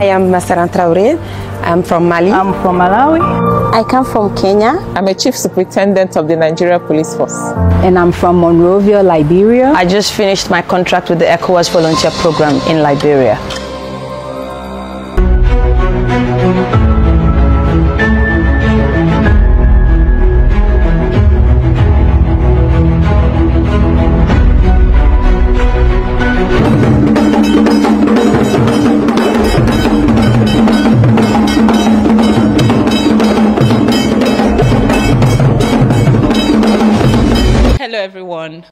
I am Masaran Traore. I'm from Mali. I'm from Malawi. I come from Kenya. I'm a chief superintendent of the Nigeria Police Force. And I'm from Monrovia, Liberia. I just finished my contract with the ECOWAS volunteer program in Liberia.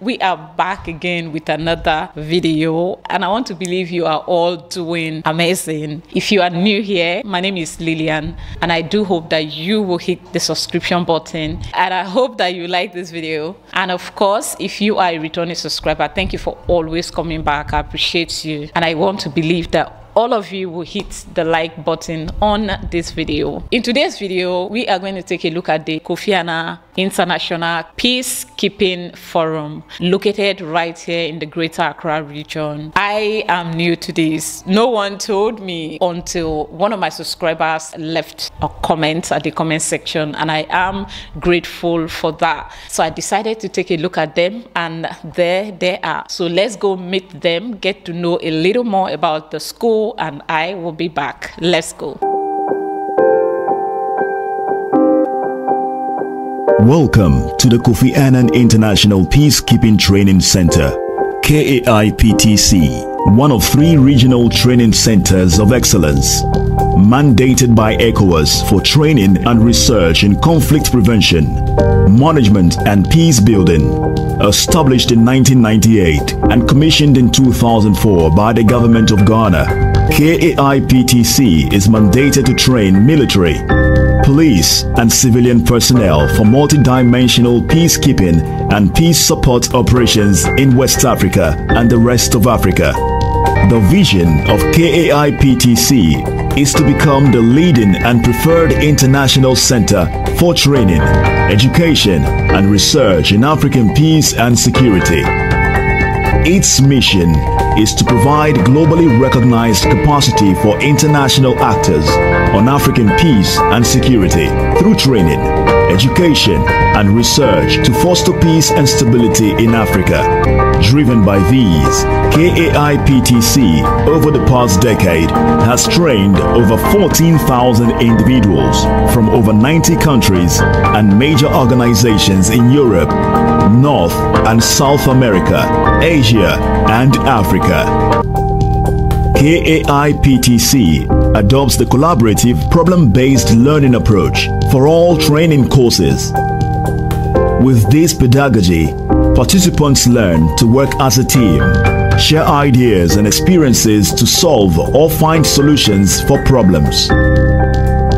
We are back again with another video and I want to believe you are all doing amazing. If you are new here, my name is Lillian and I do hope that you will hit the subscription button and I hope that you like this video. And of course, if you are a returning subscriber, thank you for always coming back. I appreciate you and I want to believe that all of you will hit the like button on this video. In today's video, we are going to take a look at the Kofi Annan International Peacekeeping Forum located right here in the Greater Accra region. I am new to this. No one told me until one of my subscribers left a comment at the comment section and I am grateful for that. So I decided to take a look at them and there they are. So let's go meet them, get to know a little more about the school and I will be back. Let's go. Welcome to the Kofi Annan International Peacekeeping Training Center, KAIPTC, one of three regional training centers of excellence, mandated by ECOWAS for training and research in conflict prevention, management and peace building. Established in 1998 and commissioned in 2004 by the government of Ghana, KAIPTC is mandated to train military, police and civilian personnel for multidimensional peacekeeping and peace support operations in West Africa and the rest of Africa. The vision of KAIPTC is to become the leading and preferred international center for training, education, and research in African peace and security. Its mission is to provide globally recognized capacity for international actors on African peace and security through training, education, and research to foster peace and stability in Africa. Driven by these, KAIPTC over the past decade has trained over 14,000 individuals from over 90 countries and major organizations in Europe, North and South America, Asia, and Africa. KAIPTC adopts the collaborative problem-based learning approach for all training courses. With this pedagogy, participants learn to work as a team, share ideas and experiences to solve or find solutions for problems.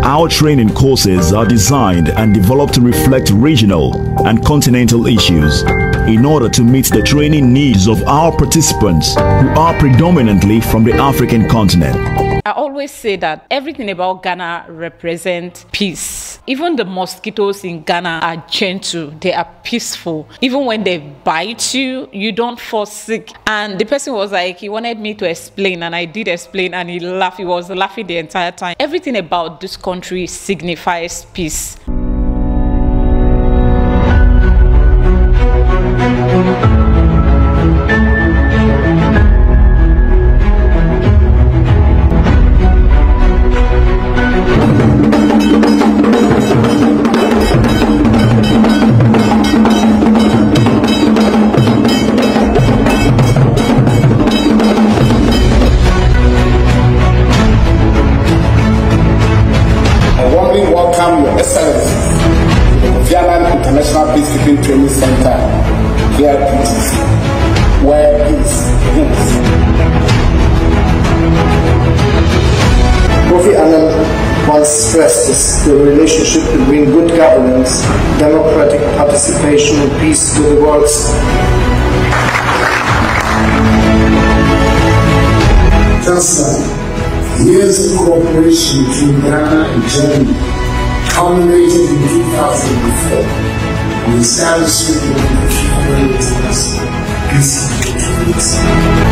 Our training courses are designed and developed to reflect regional and continental issues in order to meet the training needs of our participants who are predominantly from the African continent. Always say that everything about Ghana represents peace. Even the mosquitoes in Ghana are gentle, they are peaceful. Even when they bite you, you don't fall sick. And the person was like, he wanted me to explain, and I did explain, and he laughed. He was laughing the entire time. Everything about this country signifies peace. and peace to the gods. Years of cooperation between Ghana and Germany culminated in 2004 with establishment of the National International is Treaty.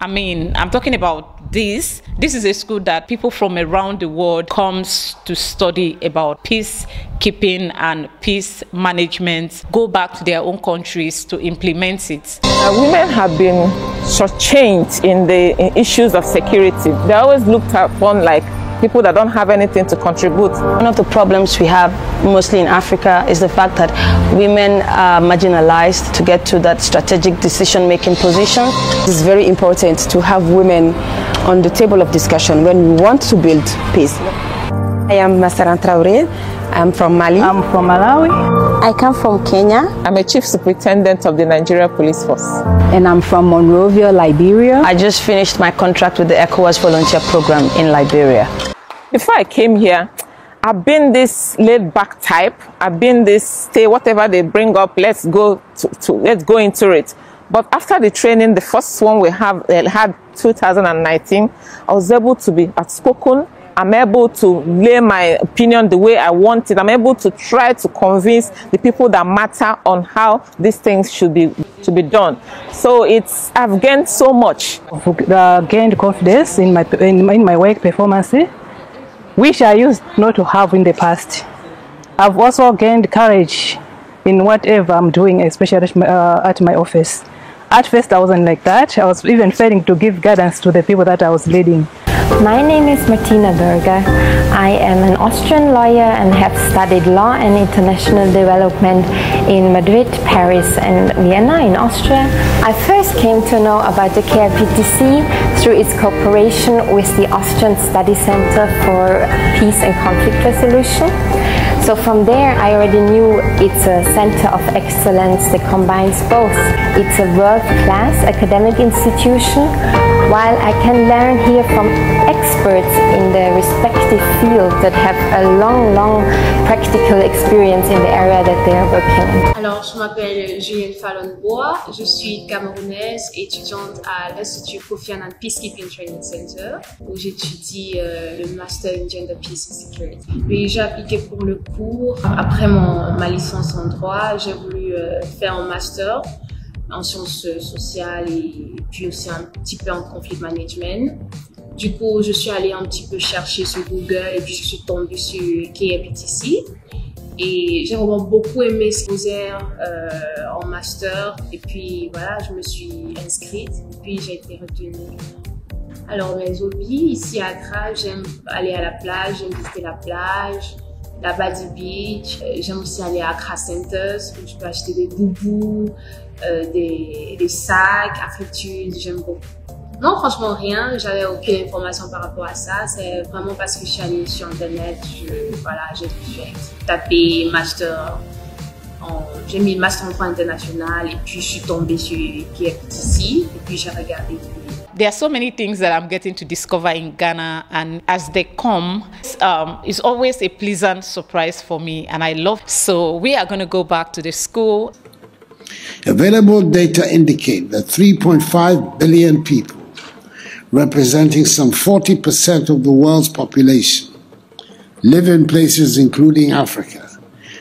I mean, I'm talking about this. This is a school that people from around the world comes to study about peacekeeping and peace management, go back to their own countries to implement it. Uh, women have been shortchanged in the in issues of security. They're always looked upon like people that don't have anything to contribute. One of the problems we have mostly in Africa is the fact that women are marginalized to get to that strategic decision making position. It's very important to have women on the table of discussion when we want to build peace. I am Masaran Traore. I'm from Mali. I'm from Malawi. I come from Kenya. I'm a chief superintendent of the Nigeria Police Force. And I'm from Monrovia, Liberia. I just finished my contract with the ECOWAS volunteer program in Liberia. Before I came here, I've been this laid back type. I've been this stay whatever they bring up, let's go to, to let's go into it. But after the training, the first one we have uh, had 2019, I was able to be outspoken. I'm able to lay my opinion the way I want it. I'm able to try to convince the people that matter on how these things should be to be done. So it's I've gained so much. I've uh, gained confidence in my in, in my work performance, which I used not to have in the past. I've also gained courage in whatever I'm doing, especially uh, at my office. At first, I wasn't like that. I was even failing to give guidance to the people that I was leading. My name is Martina Berger. I am an Austrian lawyer and have studied law and international development in Madrid, Paris, and Vienna in Austria. I first came to know about the KAIPTC through its cooperation with the Austrian Study Center for Peace and Conflict Resolution. So from there, I already knew it's a center of excellence that combines both. It's a world-class academic institution, while I can learn here from experts in the respective field that have a long, long practical experience in the area that they are working in. Alors, je m'appelle Julienne Fallon Bois, je suis camerounaise, étudiante à l'Institut Kofi Annan Peacekeeping Training Center, où j'étudie euh, le Master in Gender Peace and Security. J'ai appliqué pour le cours. Après mon, ma licence en droit, j'ai voulu euh, faire un master en sciences sociales et puis aussi un petit peu en conflict management. Du coup, je suis allée un petit peu chercher sur Google et puis je suis tombée sur KAPTC. Et j'ai vraiment beaucoup aimé ce qu'ils euh, en master. Et puis voilà, je me suis inscrite et puis j'ai été retenue. Alors mes hobbies, ici à Accra, j'aime aller à la plage, j'aime visiter la plage, la Badi Beach. J'aime aussi aller à Accra Centers où je peux acheter des boubous, euh, des, des sacs, affectueux, j'aime beaucoup. Non, franchement, rien. J'avais aucune information par rapport à ça. C'est vraiment parce que je suis allée sur Internet. Je, voilà, j'ai tapé master. J'ai mis master en droit international et puis je suis tombée sur KFTC et puis j'ai regardé. There are so many things that I'm getting to discover in Ghana, and as they come, um, it's always a pleasant surprise for me, and I love. So we are going to go back to the school. Available data indicate that 3.5 billion people representing some 40% of the world's population, live in places, including Africa,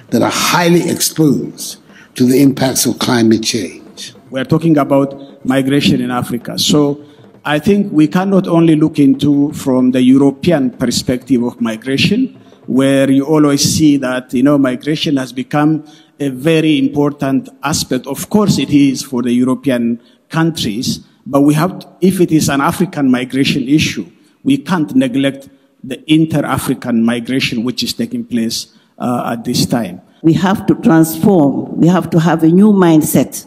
that are highly exposed to the impacts of climate change. We're talking about migration in Africa. So I think we cannot only look into from the European perspective of migration, where you always see that, you know, migration has become a very important aspect. Of course it is for the European countries, but we have, to, if it is an African migration issue, we can't neglect the inter-African migration which is taking place uh, at this time. We have to transform. We have to have a new mindset.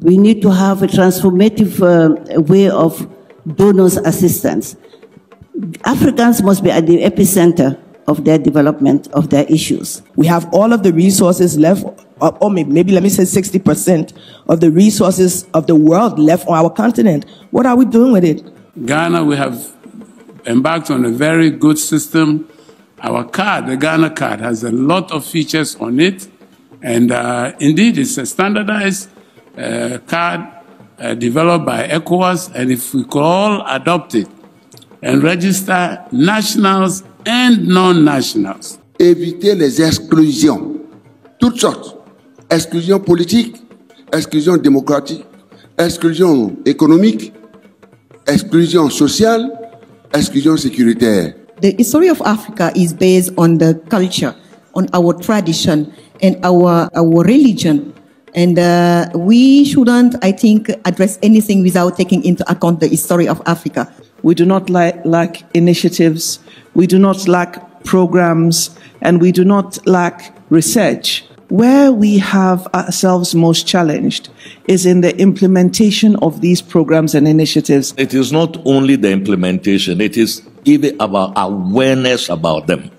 We need to have a transformative uh, way of donors' assistance. Africans must be at the epicenter of their development, of their issues. We have all of the resources left, or maybe, maybe let me say 60% of the resources of the world left on our continent. What are we doing with it? Ghana, we have embarked on a very good system. Our card, the Ghana card, has a lot of features on it. And uh, indeed, it's a standardized uh, card uh, developed by ECOWAS. And if we could all adopt it and register nationals and non-nationals. Éviter les exclusions, toutes sortes. Exclusion politique, exclusion démocratique, exclusion économique, exclusion sociale, exclusion sécuritaire. The history of Africa is based on the culture, on our tradition, and our, our religion. And uh, we shouldn't, I think, address anything without taking into account the history of Africa. We do not lack, lack initiatives, we do not lack programs, and we do not lack research. Where we have ourselves most challenged is in the implementation of these programs and initiatives. It is not only the implementation, it is even about awareness about them.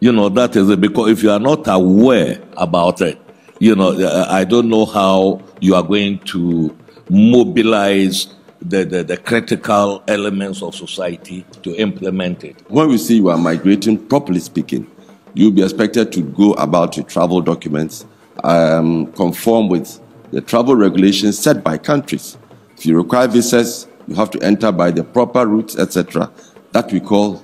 You know, that is it, because if you are not aware about it, you know, I don't know how you are going to mobilize the, the, the, critical elements of society to implement it. When we see you are migrating, properly speaking, you'll be expected to go about your travel documents, um, conform with the travel regulations set by countries. If you require visas, you have to enter by the proper routes, etc. That we call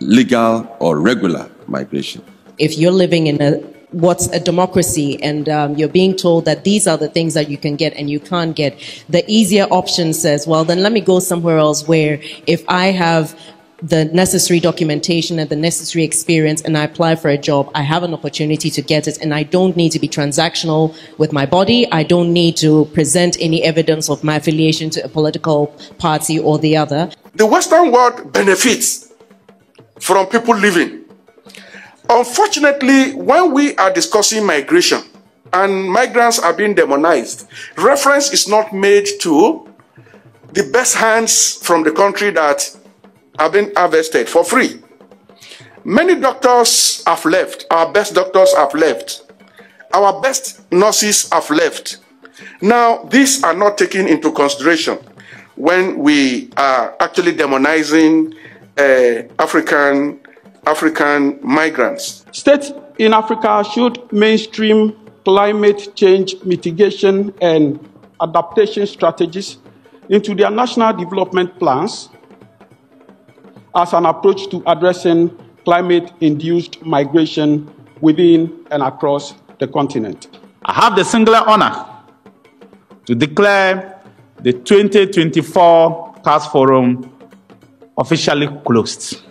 legal or regular migration. If you're living in a what's a democracy and um, you're being told that these are the things that you can get and you can't get the easier option says well then let me go somewhere else where if i have the necessary documentation and the necessary experience and I apply for a job, I have an opportunity to get it and I don't need to be transactional with my body. I don't need to present any evidence of my affiliation to a political party or the other. The Western world benefits from people living. Unfortunately, when we are discussing migration and migrants are being demonized, reference is not made to the best hands from the country that have been harvested for free. Many doctors have left. Our best doctors have left. Our best nurses have left. Now, these are not taken into consideration when we are actually demonizing uh, African African migrants. States in Africa should mainstream climate change mitigation and adaptation strategies into their national development plans as an approach to addressing climate induced migration within and across the continent. I have the singular honor to declare the 2024 CAS Forum officially closed.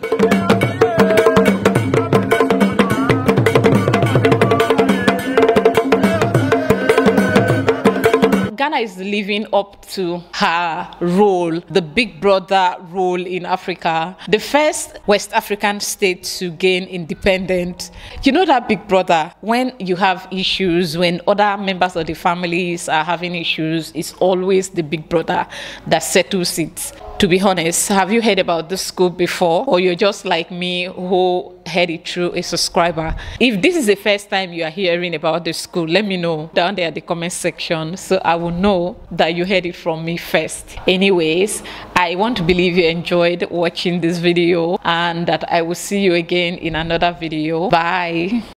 Ghana is living up to her role, the big brother role in Africa, the first West African state to gain independence. You know that big brother, when you have issues, when other members of the families are having issues, it's always the big brother that settles it to be honest, have you heard about this school before? Or you're just like me who heard it through a subscriber? If this is the first time you are hearing about the school, let me know down there in the comment section so I will know that you heard it from me first. Anyways, I want to believe you enjoyed watching this video and that I will see you again in another video. Bye.